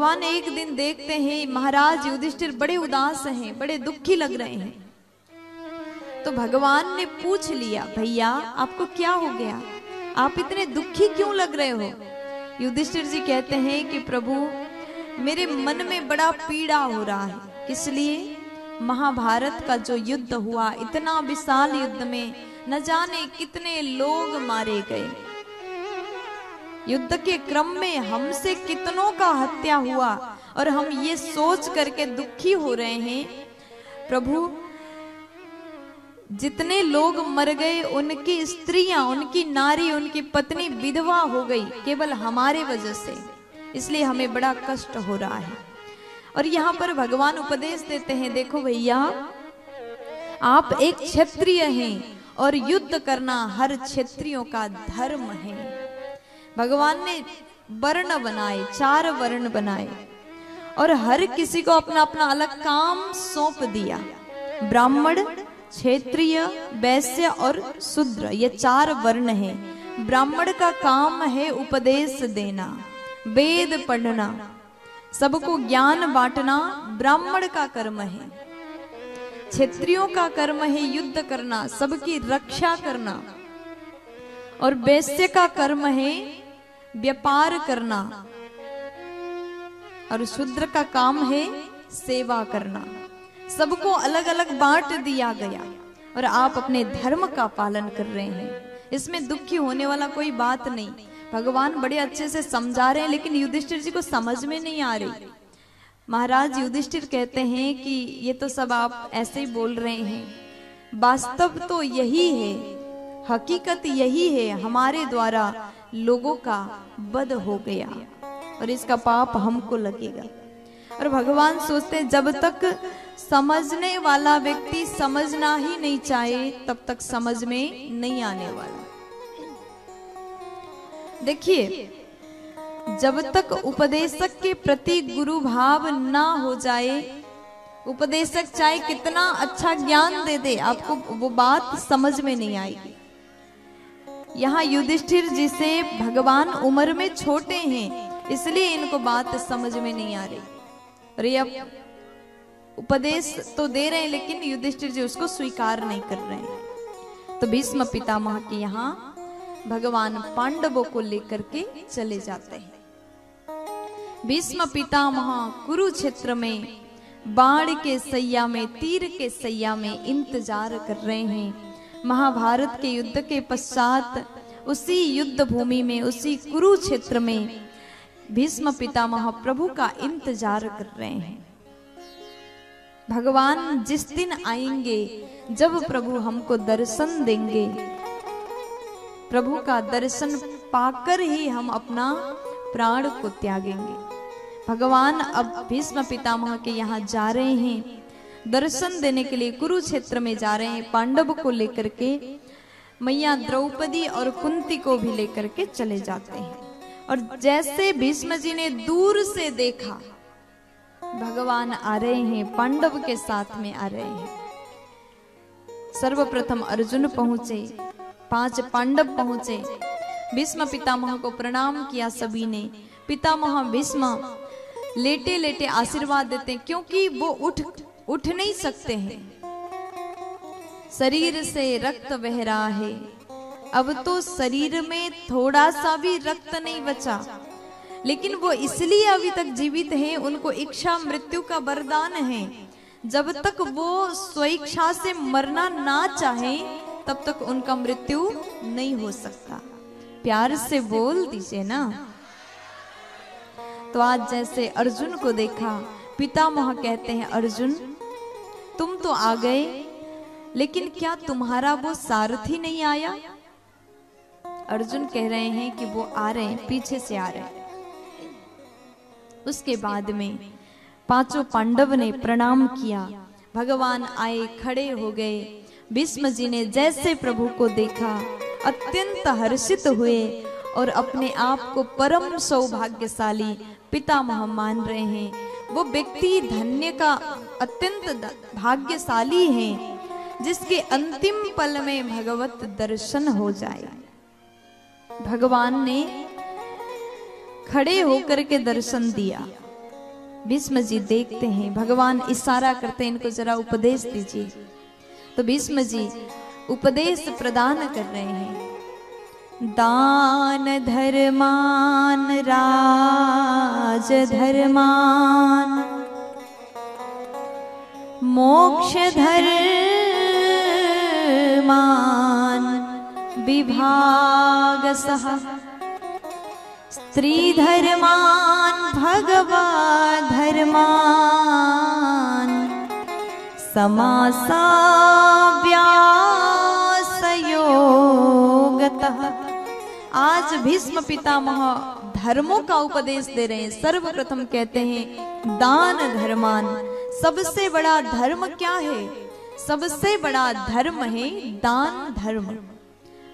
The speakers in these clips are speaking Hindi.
भगवान एक दिन देखते हैं, महाराज युधिष्ठिर बड़े उदास हैं, बड़े दुखी लग रहे हैं। तो भगवान ने पूछ लिया, भैया, आपको क्या हो गया? आप इतने दुखी क्यों लग रहे हो? युधिष्ठिर जी कहते हैं कि, प्रभु, मेरे मन में बड़ा पीड़ा हो रहा है। इसलिए महाभारत का जो युद्ध हुआ, इतना विशाल युद्ध में न जाने कितने लोग मारे गए। युद्ध के क्रम में हमसे कितनों का हत्या हुआ और हम ये सोच करके दुखी हो रहे हैं। प्रभु, जितने लोग मर गए, उनकी स्त्रियाँ, उनकी नारी, उनकी पत्नी विधवा हो गई, केवल हमारे वजह से। इसलिए हमें बड़ा कष्ट हो रहा है। और यहाँ पर भगवान उपदेश देते हैं, देखो भैया, आप एक क्षत्रिय हैं और युद्ध करना हर क्षत्रियों का धर्म है। भगवान ने वर्ण बनाए, चार वर्ण बनाए और हर किसी को अपना अपना अलग काम सौंप दिया। ब्राह्मण, क्षेत्रीय, वैश्य और शूद्र, ये चार वर्ण हैं। ब्राह्मण का काम है उपदेश देना, वेद पढ़ना, सबको ज्ञान बांटना ब्राह्मण का कर्म है। क्षेत्रियों का कर्म है युद्ध करना, सबकी रक्षा करना और वैश्य का कर्म है व्यापार करना। और शूद्र का काम है सेवा करना। सबको अलग अलग बांट दिया गया और आप अपने धर्म का पालन कर रहे हैं। इसमें दुखी होने वाला कोई बात नहीं। भगवान बड़े अच्छे से समझा रहे हैं, लेकिन युधिष्ठिर जी को समझ में नहीं आ रही। महाराज युधिष्ठिर कहते हैं कि ये तो सब आप ऐसे ही बोल रहे हैं। वास्तव तो यही है, हकीकत यही है, हमारे द्वारा लोगों का बद हो गया और इसका पाप हमको लगेगा। और भगवान सोचते हैं, जब तक समझने वाला व्यक्ति समझना ही नहीं चाहे, तब तक समझ में नहीं आने वाला। देखिए, जब तक उपदेशक के प्रति गुरु भाव ना हो जाए, उपदेशक चाहे कितना अच्छा ज्ञान दे दे, आपको वो बात समझ में नहीं आएगी। यहाँ युधिष्ठिर जी से भगवान उम्र में छोटे हैं, इसलिए इनको बात समझ में नहीं आ रही। ये अब उपदेश तो दे रहे हैं, लेकिन युधिष्ठिर जी उसको स्वीकार नहीं कर रहे हैं। तो भीष्म पितामह के यहाँ भगवान पांडवों को लेकर के चले जाते हैं। भीष्म पितामह कुरुक्षेत्र में, बाढ़ के सैया में, तीर के सैया में इंतज़ार कर रहे हैं। महाभारत के युद्ध के पश्चात उसी युद्ध भूमि में, उसी कुरुक्षेत्र में भीष्म पितामह प्रभु का इंतज़ार कर रहे हैं। भगवान जिस दिन आएँगे, जब प्रभु हमको दर्शन देंगे। प्रभु का दर्शन पाकर ही हम अपना प्राण को त्यागेंगे। भगवान अब भीष्म पितामह के यहाँ जा रहे हैं। दर्शन देने के लिए कुरुक्षेत्र में जा रहे हैं। पांडव को लेकर के, मैया द्रौपदी और कुंती को भी लेकर के चले जाते हैं। और जैसे भीष्म जी ने दूर से देखा, भगवान आ रहे हैं, पांडव के साथ में आ रहे हैं। सर्वप्रथम अर्जुन पहुँचे, पाँच पांडव पहुँचे। भीष्म पितामह को प्रणाम किया सभी ने। पितामह भीष्म लेटे लेटे आशीर्वाद देते क्योंकि वो उठ उठ नहीं सकते हैं। शरीर से रक्त बह रहा है। अब तो शरीर में थोड़ा सा भी रक्त नहीं बचा। लेकिन वो इसलिए अभी तक जीवित हैं, उनको इच्छा मृत्यु का वरदान है। जब तक वो स्वेच्छा से मरना ना चाहे, तब तक उनका मृत्यु नहीं हो सकता। प्यार से बोल दीजिए ना। तो आज जैसे अर्जुन को देखा, पितामह कहते हैं, अर्जुन तुम तो आ गए, लेकिन क्या तुम्हारा वो सारथी नहीं आया? अर्जुन कह रहे हैं कि वो आ रहे हैं, पीछे से आ रहे हैं। उसके बाद में पाँचों पांडव ने प्रणाम किया। भगवान आए, खड़े हो गए। भीष्म जी ने जैसे प्रभु को देखा, अत्यंत हर्षित हुए और अपने आप को परम सौभाग्यशाली पितामह मान रहे हैं। वो व्यक्ति धन्य का अत्यंत भाग्यशाली है, जिसके अंतिम पल में भगवत दर्शन हो जाए। भगवान ने खड़े होकर के दर्शन दिया। भीष्म जी देखते हैं। भगवान इशारा करते हैं, इनको जरा उपदेश दीजिए। तो भीष्म जी उपदेश प्रदान कर रहे हैं। दान धर्मान् राज धर्मान्। मोक्षधर्मन् विभाग सः स्त्रीधर्मान् भगव धर्मा समासा व्या आज भीष्म पितामह धर्मों का उपदेश दे रहे हैं। सर्वप्रथम कहते हैं, दान धर्मान, सबसे बड़ा धर्म क्या है? सबसे बड़ा धर्म है दान धर्म।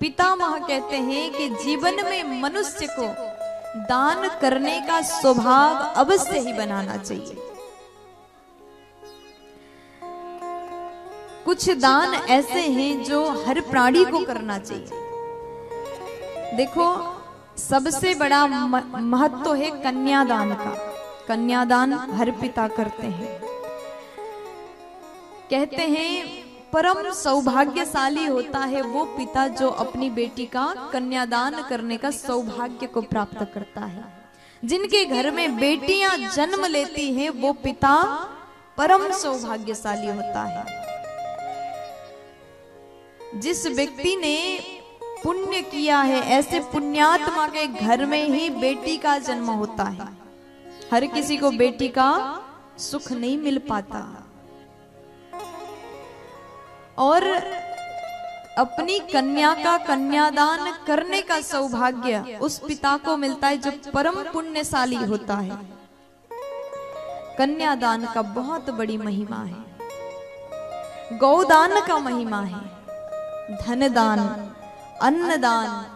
पितामह कहते हैं कि जीवन में मनुष्य को दान करने का स्वभाव अवश्य ही बनाना चाहिए। कुछ दान ऐसे हैं जो हर प्राणी को करना चाहिए। देखो, सबसे बड़ा महत्व तो है कन्यादान का। कन्यादान हर पिता करते हैं। कहते हैं, परम सौभाग्यशाली होता है वो पिता जो अपनी बेटी का कन्यादान करने का सौभाग्य को प्राप्त करता है। जिनके घर में बेटियाँ जन्म लेती हैं, वो पिता परम सौभाग्यशाली होता है। जिस व्यक्ति ने पुण्य किया है, ऐसे पुण्यात्मा के घर में ही बेटी का जन्म होता है। हर किसी को बेटी का सुख नहीं मिल पाता। और अपनी कन्या का कन्यादान करने का सौभाग्य उस पिता को मिलता है जो परम पुण्यशाली होता है। कन्यादान का बहुत बड़ी महिमा है। गौदान का महिमा है। धनदान अन्नदान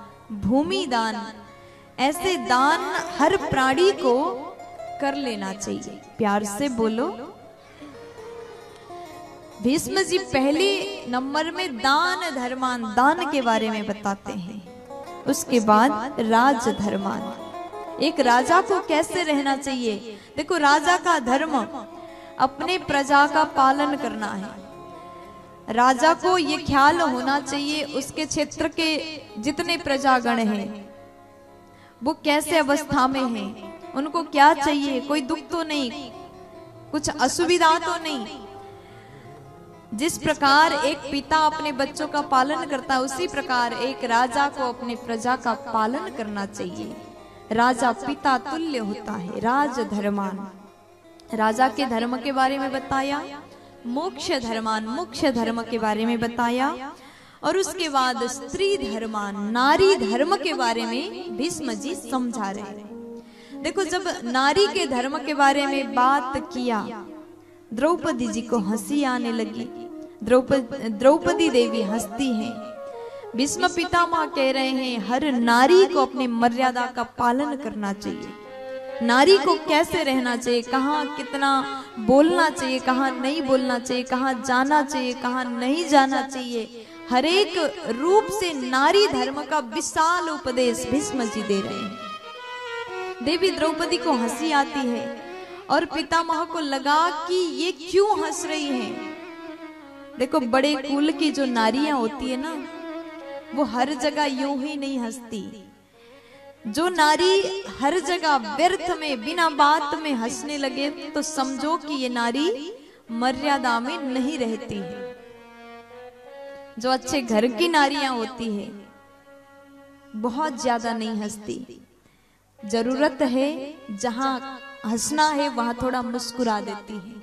भूमि दान ऐसे दान हर प्राणी को कर लेना चाहिए। प्यार से बोलो। भीष्म जी पहले नंबर में दान धर्मान, दान के बारे में बताते हैं। उसके बाद राज धर्मान। एक राजा को कैसे रहना चाहिए? देखो, राजा का धर्म अपने प्रजा का पालन करना है। राजा को ये ख्याल होना चाहिए उसके क्षेत्र के जितने प्रजागण हैं। वो कैसे अवस्था में हैं? उनको क्या चाहिए? कोई दुख तो नहीं, कुछ असुविधा तो नहीं। जिस प्रकार एक पिता अपने बच्चों का पालन करता है, उसी प्रकार एक राजा को अपने प्रजा का पालन करना चाहिए। राजा पिता तुल्य होता है राज धर्मान राजा के धर्म के बारे में बताया। मोक्ष धर्मान मोक्ष धर्म के बारे में बताया और उसके बाद स्त्री धर्मान नारी धर्म के बारे में भीष्म जी समझा रहे। देखो, जब नारी के धर्म के बारे में बात किया, द्रौपदी जी को हँसी आने लगी। द्रौपदी द्रौपदी देवी हंसती हैं। भीष्म पितामह कह रहे हैं, हर नारी को अपनी मर्यादा का पालन करना चाहिए। नारी को कैसे रहना चाहिए? कहाँ कितना बोलना चाहिए? कहाँ नहीं बोलना चाहिए? कहाँ जाना चाहिए? कहाँ नहीं जाना चाहिए? हर एक रूप से नारी धर्म का विशाल उपदेश भीष्म जी दे रहे हैं। देवी द्रौपदी को हँसी आती है और पितामह को लगा कि ये क्यों हंस रही हैं? देखो, बड़े कुल की जो नारियाँ होती है ना, वो हर जगह यूँ ही नहीं हंसती। जो नारी हर जगह व्यर्थ में, बिना बात में हंसने लगे तो समझो कि ये नारी मर्यादा में नहीं रहती है। जो अच्छे घर की नारियाँ होती है, बहुत ज़्यादा नहीं हंसती। ज़रूरत है, जहाँ हंसना है, वहाँ थोड़ा मुस्कुरा देती है।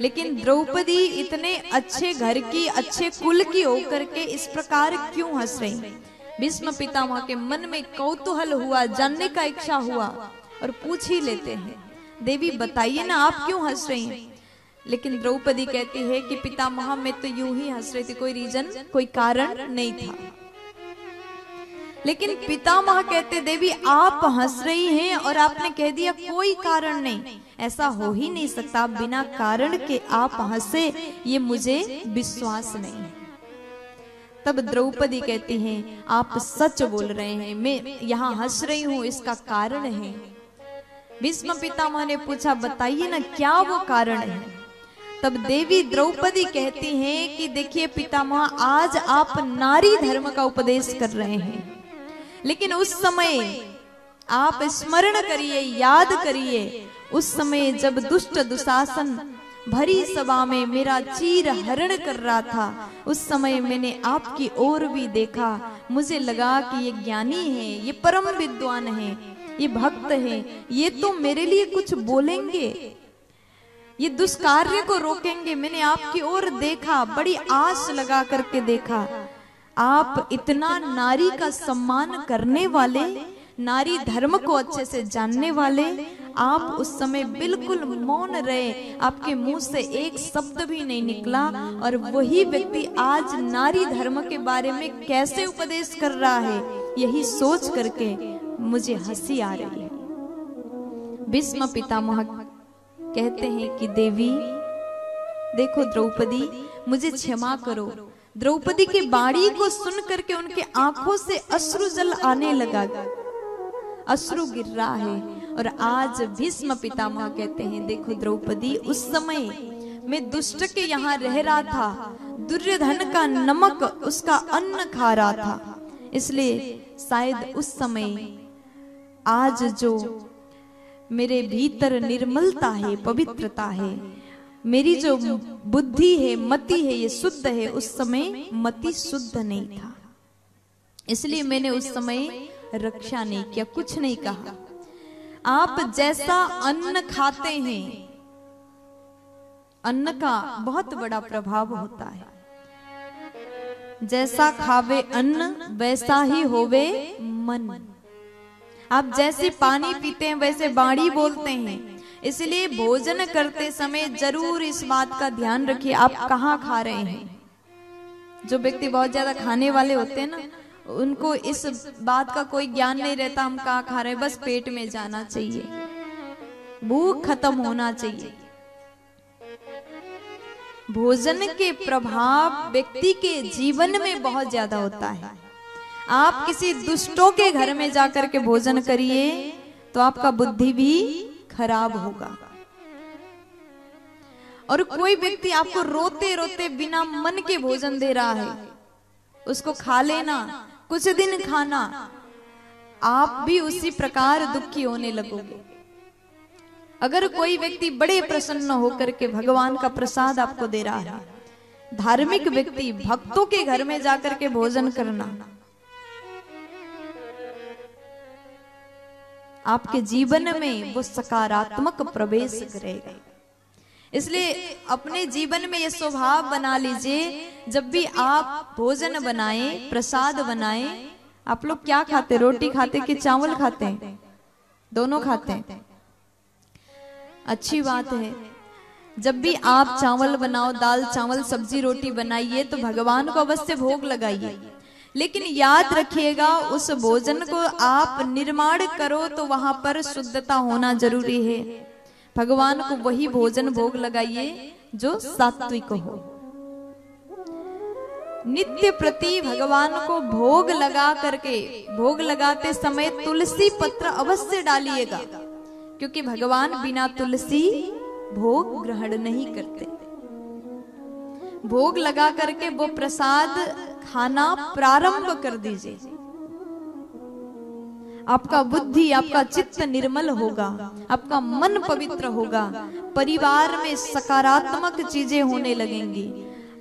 लेकिन द्रौपदी इतने अच्छे घर की, अच्छे कुल की होकर के इस प्रकार क्यों हंस रही? भीष्म पितामह के मन में कौतूहल हुआ, जानने का इच्छा हुआ और पूछ ही लेते हैं, देवी, बताइए ना, आप क्यों हंस रही हैं? लेकिन द्रौपदी कहती है कि पितामह, में तो यूँ ही हंस रही थी, कोई रीजन, कोई कारण नहीं था। लेकिन पितामह कहते, देवी, आप हंस रही हैं और आपने कह दिया, कोई कारण नहीं। ऐसा हो ही नहीं सकता, बिना कारण के आप हंसे, ये मुझे विश्वास नहीं। तब द्रौपदी कहती हैं, आप सच बोल रहे हैं, मैं यहाँ हंस रही हूँ, इसका कारण है। भीष्म पितामह ने पूछा, बताइए ना, क्या वो कारण है? तब देवी द्रौपदी कहती हैं कि देखिए पितामह, आज आप नारी धर्म का उपदेश कर रहे हैं। लेकिन उस समय आप स्मरण करिए, याद करिए, उस समय जब दुष्ट दुशासन भरी सभा में मेरा चीर हरण कर रहा था। उस समय मैंने आपकी ओर भी देखा। मुझे लगा कि ये ज्ञानी है, ये परम विद्वान है, ये भक्त है, ये तो मेरे लिए कुछ बोलेंगे। ये दुष्कार्य को रोकेंगे। मैंने आपकी ओर देखा, बड़ी आस लगा करके देखा। आप इतना नारी का सम्मान करने वाले, नारी धर्म को अच्छे से जानने वाले आप उस समय बिल्कुल मौन रहे। आपके मुँह से एक शब्द भी नहीं निकला और वही व्यक्ति आज नारी धर्म के बारे में कैसे उपदेश कर रहा है, यही सोच करके मुझे हँसी आ रही है। भीष्म पितामह कहते हैं कि, देवी, देखो द्रौपदी, मुझे क्षमा करो। द्रौपदी की बाड़ी को सुन करके उनके आँखों से अश्रु जल आने लगा। अश्रु गिर रहा है। और आज भीष्म पितामह कहते हैं, देखो द्रौपदी, उस समय मैं दुष्ट के यहाँ रह रहा था। दुर्योधन का नमक उसका अन्न खा रहा था। इसलिए शायद उस समय आज जो मेरे भीतर निर्मलता है, पवित्रता है, मेरी जो बुद्धि है, मति है, ये शुद्ध है, उस समय मति शुद्ध नहीं था। इसलिए मैंने उस समय रक्षा नहीं किया कुछ नहीं कहा? आप जैसा अन्न खाते हैं अन्न का बहुत बड़ा प्रभाव होता है। जैसा खावे अन्न वैसा ही होवे मन। आप जैसे पानी पीते हैं वैसे बाड़ी बोलते हैं। इसलिए भोजन करते समय ज़रूर इस बात का ध्यान रखिए आप कहाँ खा रहे हैं? जो व्यक्ति बहुत ज़्यादा खाने वाले होते हैं ना उनको इस बात का कोई ज्ञान नहीं रहता, हम कहा खा रहे बस पेट में जाना चाहिए। भूख खत्म होना चाहिए। भोजन के प्रभाव व्यक्ति के जीवन में बहुत ज़्यादा होता है। आप किसी दुष्टों के घर में जाकर के भोजन करिए तो आपका बुद्धि भी खराब होगा। और कोई व्यक्ति आपको रोते रोते बिना मन के भोजन दे रहा है, उसको खा लेना कुछ दिन खाना, आप भी उसी प्रकार दुखी होने लगोगे। अगर कोई व्यक्ति बड़े प्रसन्न होकर के भगवान का प्रसाद आपको दे रहा है, धार्मिक व्यक्ति भक्तों के घर में जाकर के भोजन करना, आपके जीवन में वो सकारात्मक प्रवेश करेगा। इसलिए अपने जीवन में ये स्वभाव बना लीजिए, जब भी आप भोजन बनाए, प्रसाद बनाए, आप लोग क्या खाते? रोटी खाते कि चावल खाते? हैं दोनों खाते। हैं अच्छी बात है। जब भी आप चावल बनाओ, दाल, चावल, सब्ज़ी, रोटी बनाइए तो भगवान को अवश्य भोग लगाइए। लेकिन याद रखिएगा, उस भोजन को आप निर्माण करो तो वहाँ पर शुद्धता होना ज़रूरी है। भगवान को वही भोजन भोग लगाइए जो सात्विक हो। नित्य प्रति भगवान को भोग लगा करके भोग लगाते समय तुलसी पत्र अवश्य डालिएगा क्योंकि भगवान बिना तुलसी भोग ग्रहण नहीं करते। भोग लगा करके वो प्रसाद खाना प्रारंभ कर दीजिए। आपका बुद्धि, आपका चित्त निर्मल होगा, आपका मन पवित्र होगा, परिवार में सकारात्मक चीज़ें होने लगेंगी।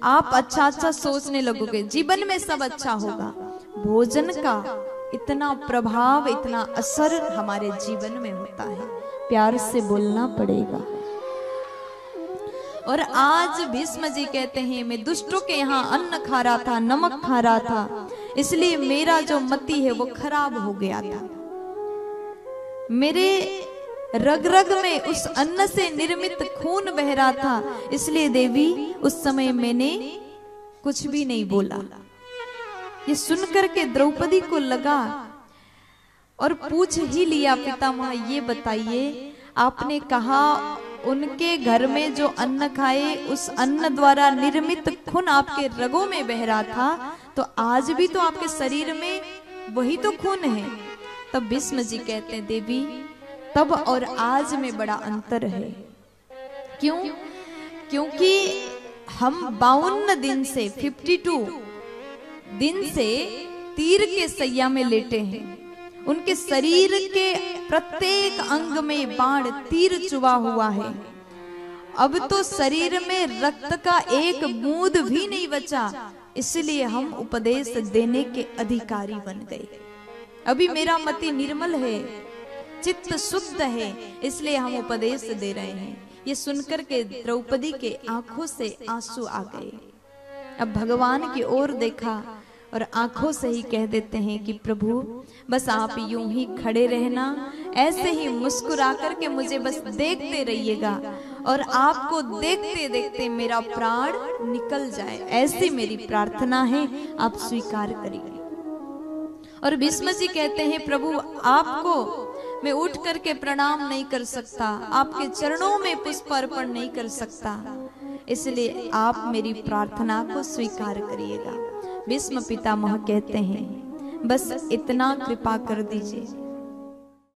आप अच्छा अच्छा सोचने लगोगे, जीवन में सब अच्छा होगा। भोजन का इतना प्रभाव, इतना असर हमारे जीवन में होता है। प्यार से बोलना पड़ेगा। और आज भीष्म जी कहते हैं, मैं दुष्टों के यहाँ अन्न खा रहा था, नमक खा रहा था। इसलिए मेरा जो मति है, वो खराब हो गया था। मेरे रग रग में उस अन्न से निर्मित खून बह रहा था, इसलिए देवी, उस समय मैंने कुछ भी नहीं बोला। ये सुनकर के द्रौपदी को लगा और पूछ ही लिया, पितामह, ये बताइए, आपने कहा उनके घर में जो अन्न खाए, उस अन्न द्वारा निर्मित खून आपके रगों में बह रहा था तो आज भी तो आपके शरीर में वही तो खून है। तब भीष्म जी कहते हैं, देवी, तब और आज में बड़ा अंतर है। क्यों? क्योंकि हम बावन दिन से 52 दिन से तीर के सैया में लेटे हैं। उनके शरीर के प्रत्येक अंग में बाण तीर चुवा हुआ है। अब तो शरीर में रक्त का एक बूंद भी नहीं बचा, इसलिए हम उपदेश देने के अधिकारी बन गए। अभी मेरा मति निर्मल है चित्त शुद्ध है इसलिए हम उपदेश दे रहे हैं। ये सुनकर के द्रौपदी के आँखों से आँसू आ गए। अब भगवान की ओर देखा और आँखों से ही कह देते हैं कि प्रभु बस आप यूँ ही खड़े रहना ऐसे ही मुस्कुरा करके मुझे बस देखते रहिएगा और आपको देखते देखते मेरा प्राण निकल जाए। ऐसी मेरी प्रार्थना है आप स्वीकार करिए। और भीष्म जी कहते हैं, प्रभु, आपको मैं उठ करके प्रणाम नहीं कर सकता। आपके चरणों में पुष्प अर्पण नहीं कर सकता। इसलिए आप मेरी प्रार्थना को स्वीकार करिएगा। भीष्म पितामह कहते हैं, बस इतना कृपा कर दीजिए।